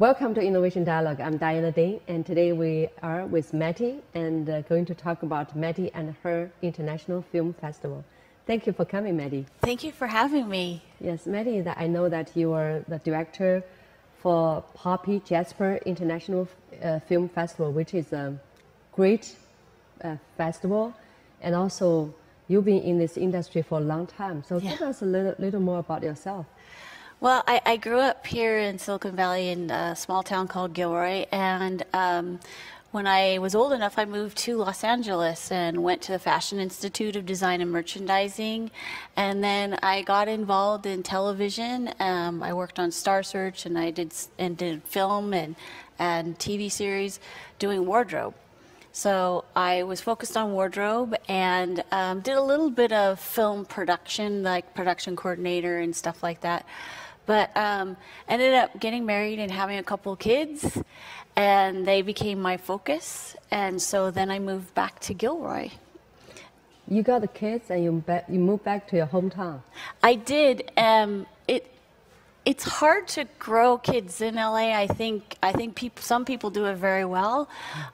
Welcome to Innovation Dialog. I'm Diana Ding, and today we are with Mattie and uh, going to talk about Mattie and her International Film Festival. Thank you for coming, Mattie. Thank you for having me. Yes, Mattie, I know that you are the director for Poppy Jasper International uh, Film Festival, which is a great uh, festival, and also you've been in this industry for a long time. So yeah. tell us a little, little more about yourself. Well, I, I, grew up here in Silicon Valley in a small town called Gilroy, and um, when I was old enough, I moved to Los Angeles and went to the Fashion Institute of Design and Merchandising. And then I got involved in television. Um, I worked on Star Search, and I did and did film and and TV series doing wardrobe. So I was focused on wardrobe and um, did a little bit of film production, like production coordinator and stuff like that. But um, ended up getting married and having a couple kids, and they became my focus. And so then I moved back to Gilroy. You got the kids and you, you moved back to your hometown. I did. Um, it's hard to grow kids in LA. I think I think some people do it very well.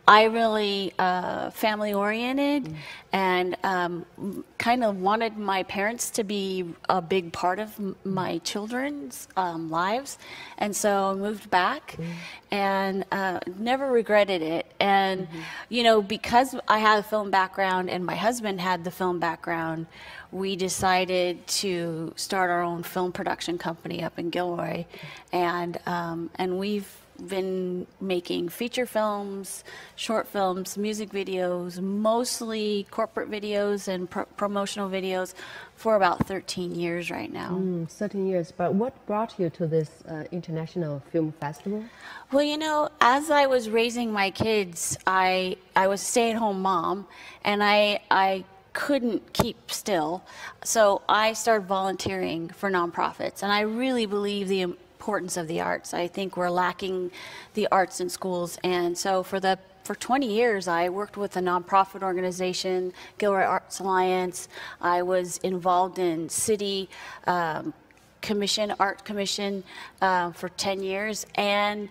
I really uh, family oriented, mm. and um, kind of wanted my parents to be a big part of my children's um, lives, and so I moved back, mm. and uh, never regretted it. And mm-hmm. you know, because I had a film background and my husband had the film background we decided to start our own film production company up in Gilroy, and um, and we've been making feature films, short films, music videos, mostly corporate videos and promotional videos for about 13 years right now. Mm, 13 years. But what brought you to this uh, international film festival? Well, you know, as I was raising my kids, I I was a stay-at-home mom, and I I couldn't keep still. So I started volunteering for nonprofits, and I really believe the importance of the arts. I think we're lacking the arts in schools, and so for the for 20 years, I worked with a nonprofit organization, Gilroy Arts Alliance. I was involved in city um, commission, art commission, uh, for 10 years, and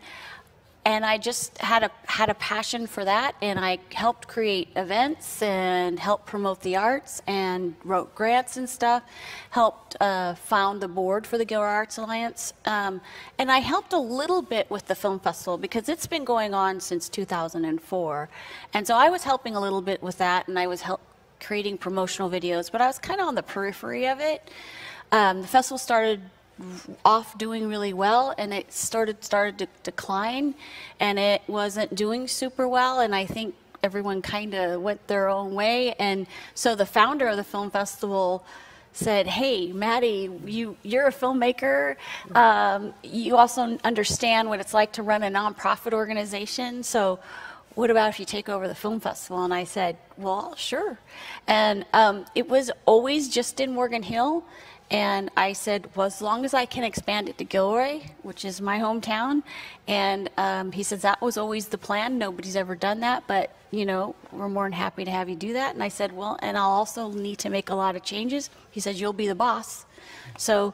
and I just had a had a passion for that, and I helped create events and helped promote the arts and wrote grants and stuff. Helped uh, found the board for the Gilroy Arts Alliance, um, and I helped a little bit with the film festival because it's been going on since 2004, and so I was helping a little bit with that, and I was help creating promotional videos, but I was kind of on the periphery of it. Um, the festival started off doing really well and it started started to decline and it wasn't doing super well and I think everyone kind of went their own way and so the founder of the film festival said, "Hey, Mattie, you you're a filmmaker. Um, you also understand what it's like to run a nonprofit organization. So, what about if you take over the film festival?" And I said, "Well, sure." And um, it was always just in Morgan Hill, and I said, well, as long as I can expand it to Gilroy, which is my hometown. And um, he says, that was always the plan. Nobody's ever done that, but, you know, we're more than happy to have you do that. And I said, well, and I'll also need to make a lot of changes. He said, you'll be the boss. So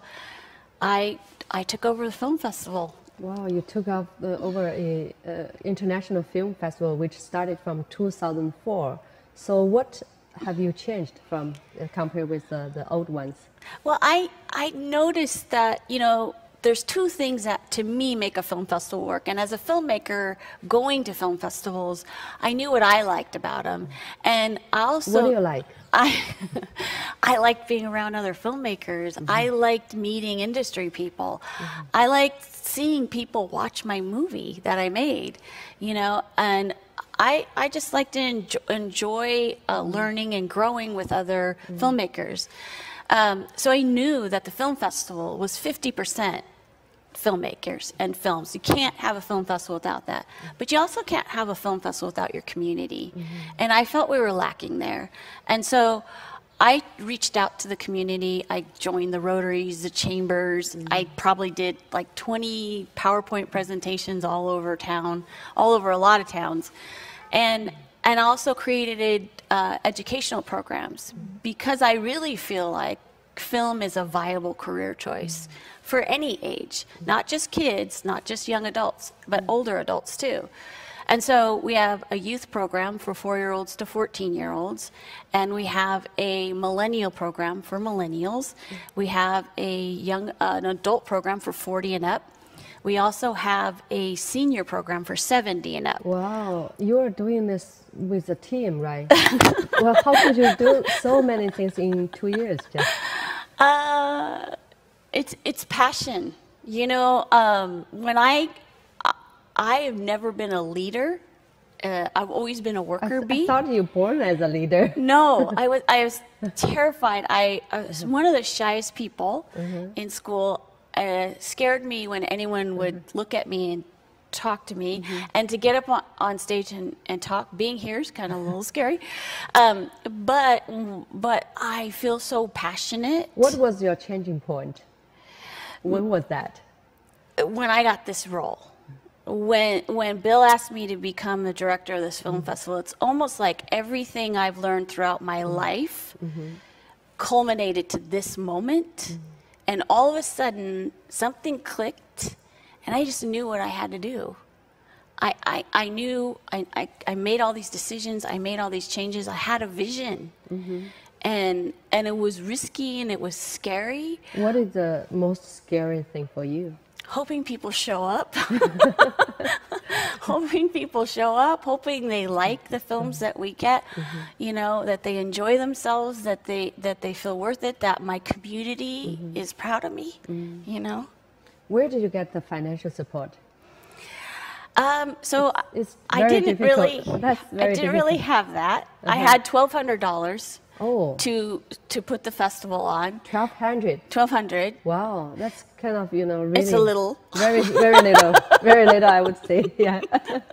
I, I took over the film festival. Wow, you took up the, over a uh, international film festival, which started from 2004. So what have you changed from uh, compared with uh, the old ones? Well, I I noticed that you know there's two things that to me make a film festival work. And as a filmmaker going to film festivals, I knew what I liked about them. And I also What do you like? I I liked being around other filmmakers. Mm-hmm. I liked meeting industry people. Mm-hmm. I liked seeing people watch my movie that I made, you know, and I, I just like to enjoy, enjoy uh, learning and growing with other mm-hmm. filmmakers. Um, so I knew that the film festival was 50% filmmakers and films. You can't have a film festival without that. But you also can't have a film festival without your community. Mm-hmm. And I felt we were lacking there. And so I reached out to the community. I joined the Rotaries, the chambers. Mm-hmm. I probably did like 20 PowerPoint presentations all over town, all over a lot of towns. And and also created uh, educational programs because I really feel like film is a viable career choice for any age, not just kids, not just young adults, but older adults too. And so we have a youth program for four year olds to 14 year olds, and we have a millennial program for millennials. We have a young, uh, an adult program for 40 and up. We also have a senior program for 70 and up. Wow, you're doing this with a team, right? well, how could you do so many things in two years, Jeff? Uh, it's it's passion. You know, um, when I I have never been a leader. Uh, I've always been a worker I, bee. I thought you were born as a leader. No, I was I was terrified. I, I was one of the shyest people mm-hmm. in school. Uh, scared me when anyone would mm-hmm. look at me and talk to me mm-hmm. and to get up on, on stage and, and talk being here is kind of a little scary um, but but i feel so passionate what was your changing point when was that when i got this role when when Bill asked me to become the director of this film mm-hmm. festival, it's almost like everything I've learned throughout my mm-hmm. life mm-hmm. culminated to this moment, mm-hmm. and all of a sudden something clicked, and I just knew what I had to do. I, I, I knew I, I, I made all these decisions, I made all these changes, I had a vision. Mm-hmm. And and it was risky and it was scary. What is the most scary thing for you? Hoping people show up, hoping people show up, hoping they like the films that we get, mm-hmm. you know, that they enjoy themselves, that they that they feel worth it, that my community mm-hmm. is proud of me, mm-hmm. you know. Where did you get the financial support? Um, so it's, it's I didn't difficult. really, I didn't difficult. really have that. Uh-huh. I had twelve hundred dollars oh. to to put the festival on. Twelve hundred. Twelve hundred. Wow, that's kind of you know really. It's a little. Very very little. very little, I would say. Yeah.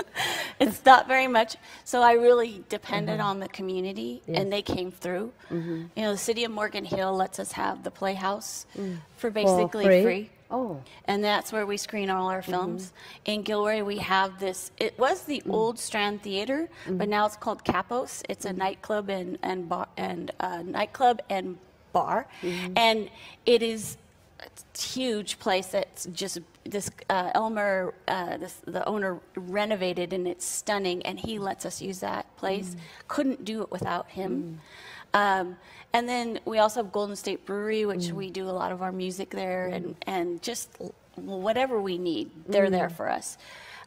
it's not very much. So I really depended mm-hmm. on the community, yes. and they came through. Mm-hmm. You know, the city of Morgan Hill lets us have the Playhouse mm. for basically free. free. Oh. And that's where we screen all our films. Mm-hmm. In Gilroy, we have this. It was the mm-hmm. old Strand Theater, mm-hmm. but now it's called Capos. It's a mm-hmm. nightclub and and bar and uh, nightclub and bar, mm-hmm. and it is a huge place that's just this uh, Elmer, uh, this, the owner renovated and it's stunning, and he lets us use that place. Mm. Couldn't do it without him. Mm. Um, and then we also have Golden State Brewery, which mm. we do a lot of our music there, mm. and, and just whatever we need, they're there mm. for us.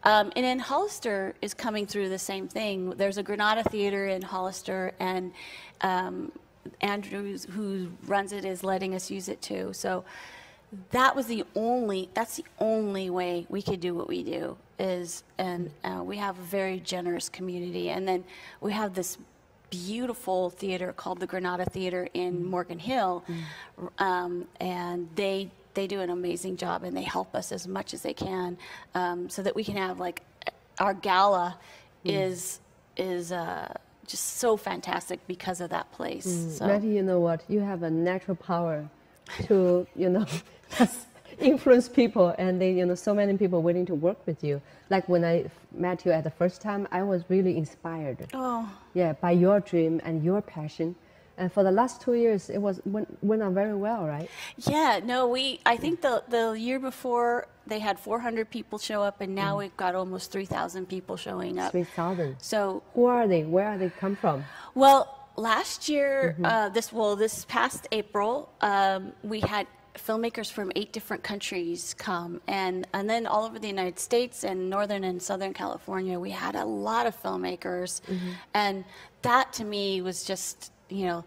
Um, and then Hollister is coming through the same thing. There's a Granada Theater in Hollister, and um, Andrew, who runs it, is letting us use it too. So that was the only. That's the only way we could do what we do. Is and uh, we have a very generous community, and then we have this beautiful theater called the Granada Theater in mm. Morgan Hill, mm. um, and they they do an amazing job and they help us as much as they can, um, so that we can have like our gala mm. is is. Uh, just so fantastic because of that place. Mm. So. Mattie, you know what? You have a natural power to, you know, influence people and they, you know so many people willing to work with you. Like when i met you at the first time i was really inspired. Oh. Yeah by your dream and your passion. And for the last two years it was went, went on very well right? Yeah no we i think the the year before they had 400 people show up and now mm. we've got almost 3000 people showing up. 3000 so who are they? Where are they come from? Well last year mm-hmm. uh, this well this past april um, we had filmmakers from eight different countries come. And and then all over the United States and northern and southern California we had a lot of filmmakers. Mm-hmm. and that to me was just you know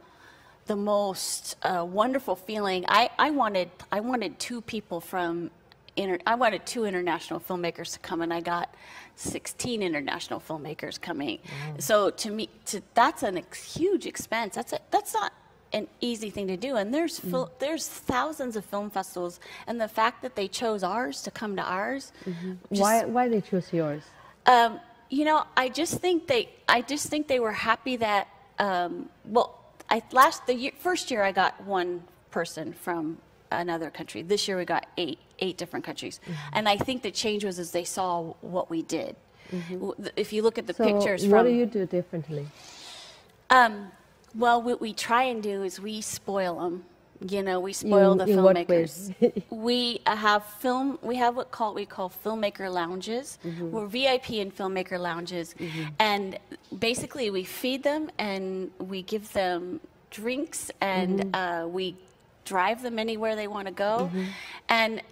the most uh, wonderful feeling. I, I wanted I wanted two people from inter, I wanted two international filmmakers to come and I got 16 international filmmakers coming. Wow. so to me to that's a huge expense. That's a, that's not an easy thing to do. And there's mm. there's thousands of film festivals, and the fact that they chose ours to come to ours. Mm-hmm. Just, why why they chose yours? Um, you know, I just think they I just think they were happy that um, well, I last the year, first year I got one person from another country. This year we got eight eight different countries, mm-hmm. and I think the change was as they saw what we did. Mm-hmm. If you look at the so pictures from what do you do differently? Um, well, what we try and do is we spoil them. You know, we spoil In- the in filmmakers. we uh, have film. We have what call we call filmmaker lounges. Mm-hmm. We're VIP in filmmaker lounges, and basically we feed them and we give them drinks and Mm-hmm. uh, we drive them anywhere they want to go, and.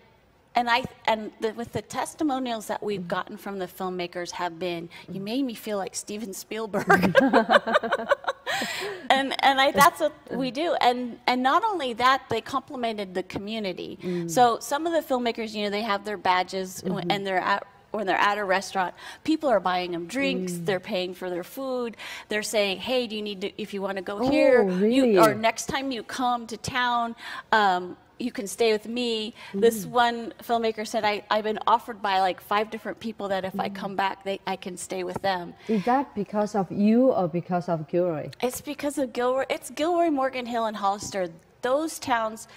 And I and the, with the testimonials that Mm-hmm. we've gotten from the filmmakers have been, you made me feel like Steven Spielberg. and and I, that's what we do. And and not only that, they complimented the community. Mm. So some of the filmmakers, you know, they have their badges mm-hmm. and they're at when they're at a restaurant, people are buying them drinks. Mm. They're paying for their food. They're saying, "Hey, do you need to? If you want to go here, oh, really? you, or next time you come to town." Um, you can stay with me. This mm. one filmmaker said, I, I've been offered by like five different people that if I mm. come back, they, I can stay with them. Is that because of you or because of Gilroy? It's because of Gilroy. It's Gilroy, Morgan Hill, and Hollister. Those towns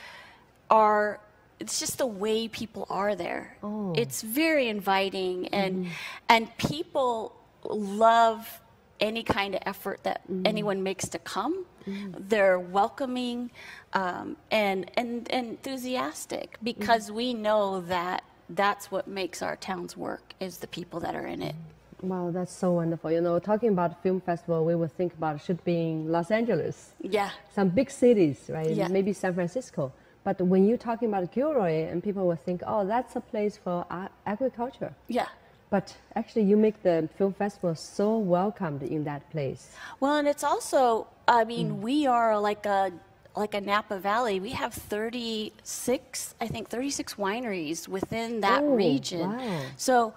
are. It's just the way people are there. Oh. It's very inviting, and mm-hmm. and people love any kind of effort that mm. anyone makes to come. Mm. They're welcoming um, and and enthusiastic because mm. we know that that's what makes our towns work is the people that are in it. Wow, that's so wonderful. You know, talking about film festival, we would think about it should be in Los Angeles, Yeah. some big cities, right? Yeah. Maybe San Francisco. But when you're talking about Gilroy, and people will think, oh, that's a place for agriculture. Yeah. But actually, you make the film festival so welcomed in that place. Well, and it's also, I mean, Mm. we are like a like a Napa Valley. We have 36, I think 36 wineries within that Oh, region. wow. So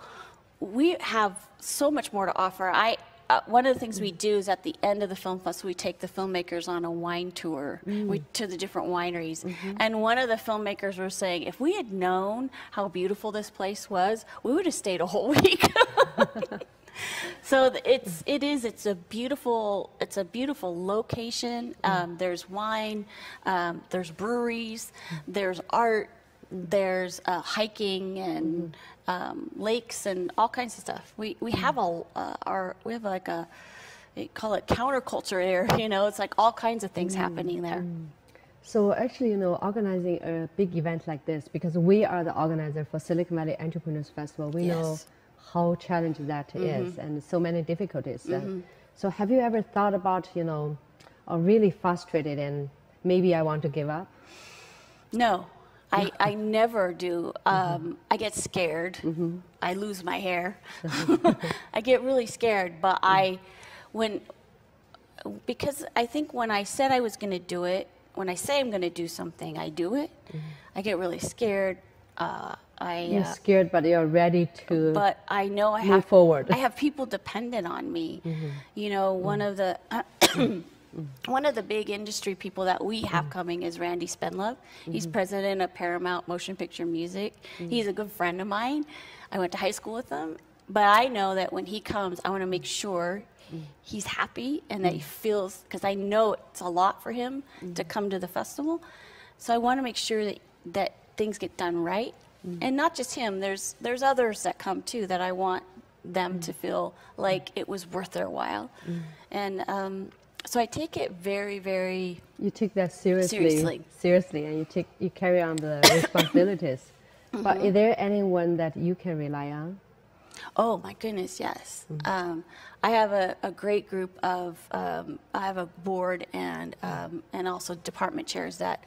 we have so much more to offer. I uh, one of the things we do is at the end of the film festival, we take the filmmakers on a wine tour Mm. we, to the different wineries. Mm-hmm. And one of the filmmakers were saying, if we had known how beautiful this place was, we would have stayed a whole week. So it's it is it's a beautiful it's a beautiful location. Um, there's wine, um, there's breweries, there's art, there's uh, hiking and um, lakes and all kinds of stuff. We we have a uh, our we have like a they call it counterculture area. You know, it's like all kinds of things happening there. So actually, you know, organizing a big event like this, because we are the organizer for Silicon Valley Entrepreneurs Festival, we know how challenging that is and so many difficulties. Uh, so have you ever thought about, you know, or really frustrated and maybe I want to give up? No, I, I never do. Um, I get scared. I lose my hair. I get really scared. But I, when, because I think when I said I was going to do it, when I say I'm going to do something, I do it. I get really scared. Uh, I, You're uh, scared, but you're ready to. but I know I Move have forward. I have people dependent on me. You know, one of the one of the big industry people that we have mm-hmm. coming is Randy Spendlove. He's mm-hmm. president of Paramount Motion Picture Music. Mm. He's a good friend of mine. I went to high school with him, but I know that when he comes, I want to make sure mm. he's happy and that he mm. feels because I know it's a lot for him to come to the festival. So I want to make sure that that things get done right, and not just him. There's there's others that come too that I want them to feel like it was worth their while, and um, so I take it very very you take that seriously, Seriously. seriously, and you take you carry on the responsibilities. But Mm-hmm. is there anyone that you can rely on? Oh my goodness, yes. Um, I have a, a great group of. Um, I have a board and um, and also department chairs that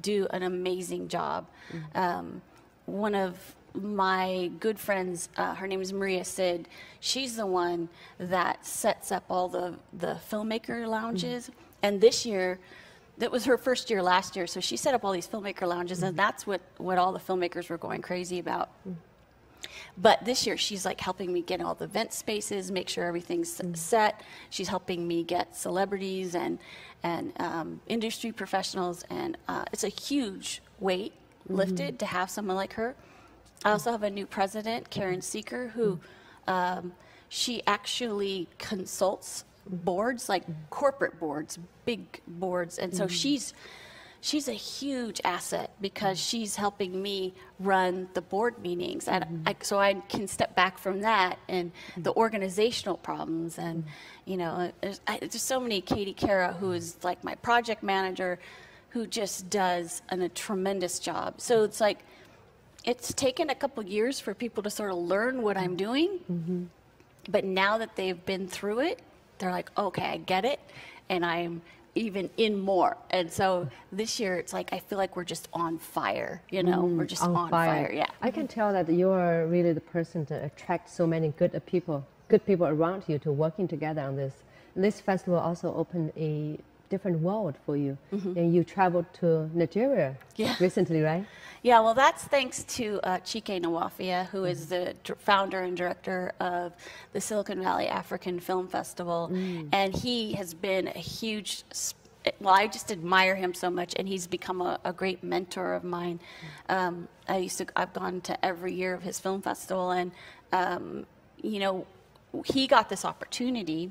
do an amazing job. Um, one of my good friends, uh, her name is Maria Sid. She's the one that sets up all the the filmmaker lounges. And this year, that was her first year last year, so she set up all these filmmaker lounges, and that's what what all the filmmakers were going crazy about. But this year, she's like helping me get all the event spaces, make sure everything's set. She's helping me get celebrities and and um, industry professionals, and uh, it's a huge weight lifted to have someone like her. I also have a new president, Karen Seeker, who um, she actually consults boards, like corporate boards, big boards, and so mm-hmm. she's she's a huge asset because she's helping me run the board meetings. And mm-hmm. I, so i can step back from that and mm-hmm. the organizational problems and you know uh, there's, I, there's so many katie Kara, who is like my project manager who just does an, a tremendous job. So it's like, it's taken a couple years for people to sort of learn what I'm doing. Mm-hmm. But now that they've been through it, they're like, okay, I get it. And I'm even in more. And so this year, it's like, I feel like we're just on fire, you know? we're just on, fire. Yeah. I can tell that you are really the person to attract so many good people, good people around you to working together on this. This festival also opened a different world for you. And you traveled to Nigeria Mm-hmm. Yeah. recently, right? Yeah, well, that's thanks to uh, Chike Nwoffiah, who is the d- founder and director of the Silicon Valley African Film Festival. And he has been a huge, sp- well, I just admire him so much, and he's become a, a great mentor of mine. Um, I used to, I've gone to every year of his film festival, and, um, you know, he got this opportunity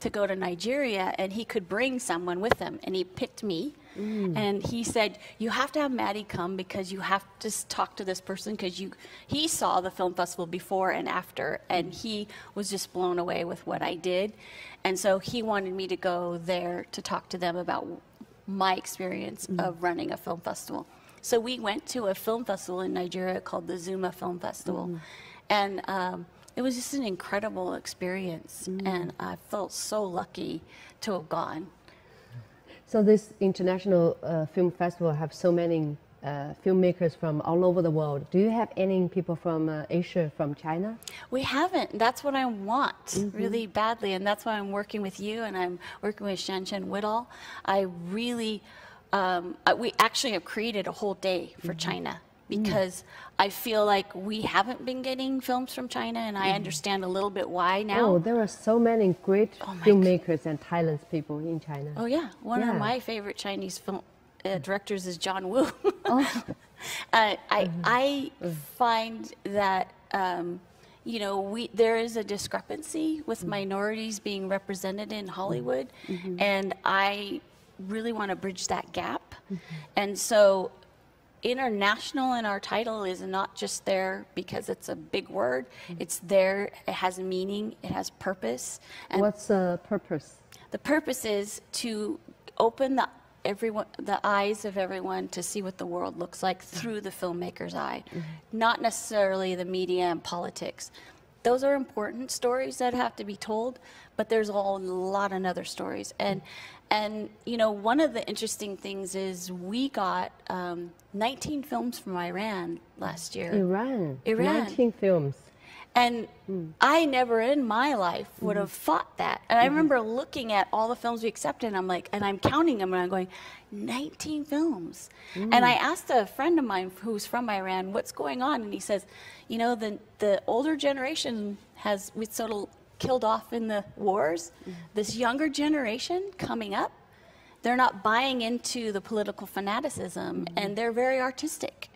to go to Nigeria and he could bring someone with him. And he picked me. Mm. And he said, You have to have Mattie come because you have to talk to this person because you he saw the film festival before and after and he was just blown away with what I did. And so he wanted me to go there to talk to them about my experience mm. of running a film festival. So we went to a film festival in Nigeria called the Zuma Film Festival. Mm. And um, it was just an incredible experience. And I felt so lucky to have gone. So this international uh, film festival have so many uh, filmmakers from all over the world. Do you have any people from uh, Asia, from China? We haven't. That's what I want really badly, and that's why I'm working with you and I'm working with Shanshan Whitall. I really, um, I- we actually have created a whole day for China Mm. because I feel like we haven't been getting films from China, and I mm. understand a little bit why now. Oh, there are so many great Oh filmmakers and talented people in China. Oh yeah, one Yeah. of my favorite Chinese film uh, directors is John Woo. Oh. uh, I mm-hmm. I mm. find that um, you know we there is a discrepancy with minorities being represented in Hollywood, mm-hmm. and I really want to bridge that gap, mm-hmm. and so. International in our title is not just there because it's a big word. Mm-hmm. It's there. It has meaning. It has purpose. And What's the purpose? the purpose is to open the everyone the eyes of everyone to see what the world looks like mm-hmm. through the filmmaker's eye, mm-hmm. not necessarily the media and politics. Those are important stories that have to be told, but there's a lot of other stories. And and you know one of the interesting things is we got um, 19 films from Iran last year. Iran. Iran. 19 films. And hmm. I never in my life would have mm-hmm. thought that. And I mm-hmm. remember looking at all the films we accepted, and I'm like, and I'm counting them, and I'm going, 19 films. And mm. I asked a friend of mine who's from Iran, what's going on? And he says, you know, the, the older generation has, we sort of killed off in the wars. This younger generation coming up, they're not buying into the political fanaticism, mm-hmm. and they're very artistic.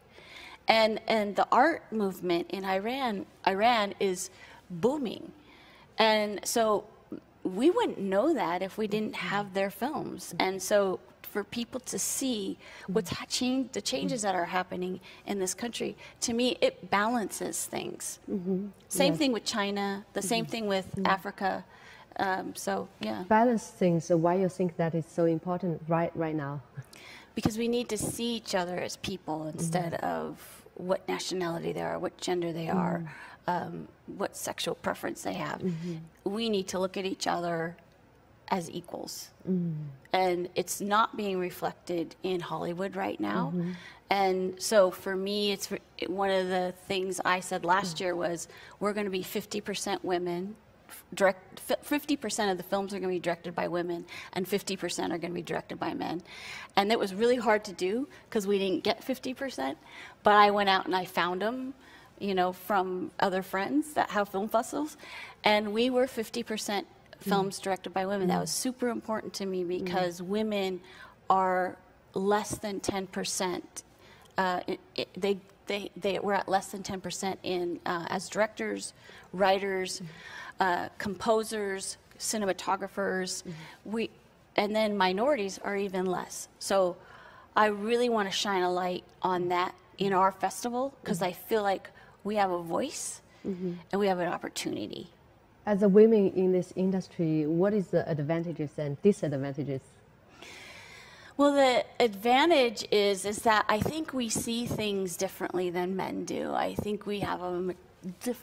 And and the art movement in Iran Iran is booming, and so we wouldn't know that if we didn't mm-hmm. have their films, and so for people to see mm-hmm. what's ha- change, the changes that are happening in this country, to me it balances things. Mm-hmm. Same thing with China, the same mm-hmm. thing with Africa. Um, so yeah. Balance things. So why you think that is so important right right now? because we need to see each other as people instead of what nationality they are, what gender they are, um, what sexual preference they have. We need to look at each other as equals. Mm. And it's not being reflected in Hollywood right now. Mm-hmm. And so for me, it's one of the things I said last mm. year was we're going to be 50% women. Direct, fifty percent of the films are going to be directed by women, and fifty percent are going to be directed by men, and it was really hard to do because we didn't get fifty percent. But I went out and I found them, you know, from other friends that have film festivals, and we were fifty percent Mm-hmm. films directed by women. That was mm-hmm. super important to me mm-hmm. because women are less than ten percent uh, it, it, they, they, they were at less than 10% in, uh, as directors, writers, uh, composers, cinematographers. We, and then minorities are even less. So I really want to shine a light on that in our festival because I feel like we have a voice and we have an opportunity. As a women in this industry, what is the advantages and disadvantages? Well, the advantage is is that I think we see things differently than men do. I think we have a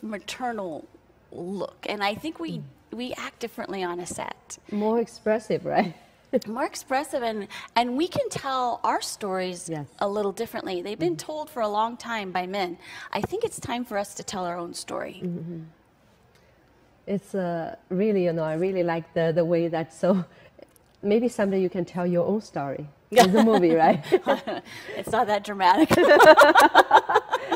maternal look, and I think we we act differently on a set. More expressive, right? More expressive, and and we can tell our stories Yes. a little differently. They've been mm-hmm. told for a long time by men. I think it's time for us to tell our own story. Mm-hmm. It's uh, really, you know, I really like the, the way that so maybe someday you can tell your own story in a movie, right? it's not that dramatic.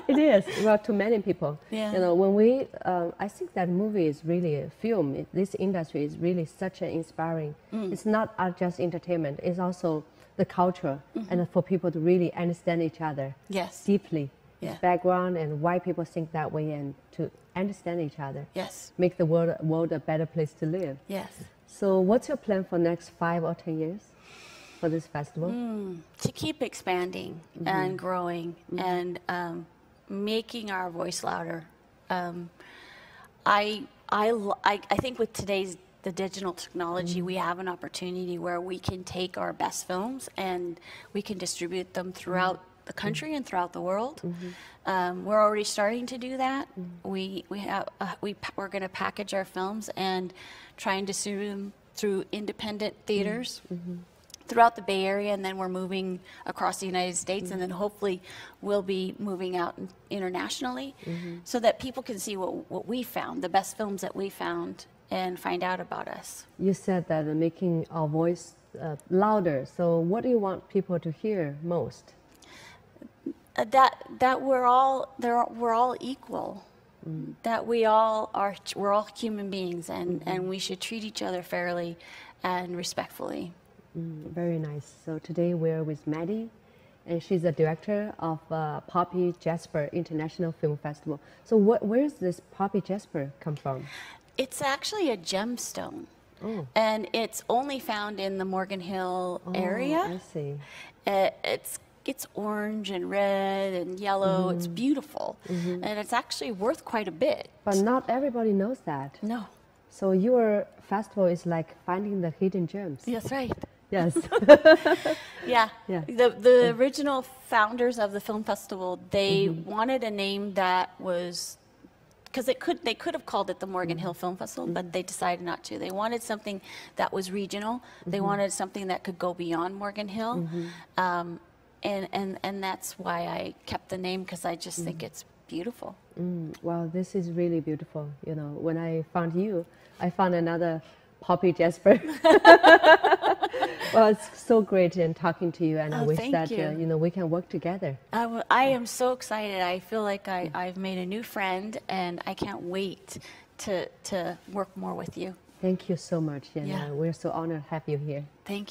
it is. Well, to many people. Yeah. You know, when we, uh, I think that movie is really a film. It, this industry is really such an inspiring. Mm. It's not uh, just entertainment. It's also the culture Mm-hmm. and for people to really understand each other yes. deeply. Yeah. Background and why people think that way and to understand each other. Yes. Make the world, world a better place to live. Yes. So, what's your plan for next five or ten years for this festival? Mm. to keep expanding and growing and um, making our voice louder. Um, I think with today's the digital technology, we have an opportunity where we can take our best films and we can distribute them throughout the country and throughout the world. Um, we're already starting to do that. We we have uh, we we're going to package our films and try and distribute them through independent theaters throughout the Bay Area, and then we're moving across the United States, and then hopefully we'll be moving out in- internationally, so that people can see what what we found, the best films that we found, and find out about us. You said that making our voice uh, louder. So, what do you want people to hear most? Uh, that that we're all there, we're all equal. That we all are, we're all human beings, and, and we should treat each other fairly and respectfully. Very nice. So, today we're with Mattie, and she's the director of uh, Poppy Jasper International Film Festival. So, what, where does this Poppy Jasper come from? It's actually a gemstone. Oh. And it's only found in the Morgan Hill Oh, area. I see. Uh, it's it's orange and red and yellow. It's Mm-hmm. beautiful, and it's actually worth quite a bit. But not everybody knows that. No, So, your festival is like finding the hidden gems. that's right. Yes. Yeah. Yeah. The the original founders of the film festival they Mm-hmm. wanted a name that was because it could they could have called it the Morgan Mm-hmm. Hill Film Festival, but they decided not to. They wanted something that was regional. They Mm-hmm. wanted something that could go beyond Morgan Hill, um, and and and that's why I kept the name because I just Mm-hmm. think it's beautiful. Wow, this is really beautiful. You know, when I found you, I found another Poppy Jasper. well, it's so great in talking to you, and I Oh, wish thank that Uh, you. you know we can work together. I, w- I am so excited. I feel like I, I've made a new friend, and I can't wait to to work more with you. Thank you so much, and Yeah. uh, we're so honored to have you here. Thank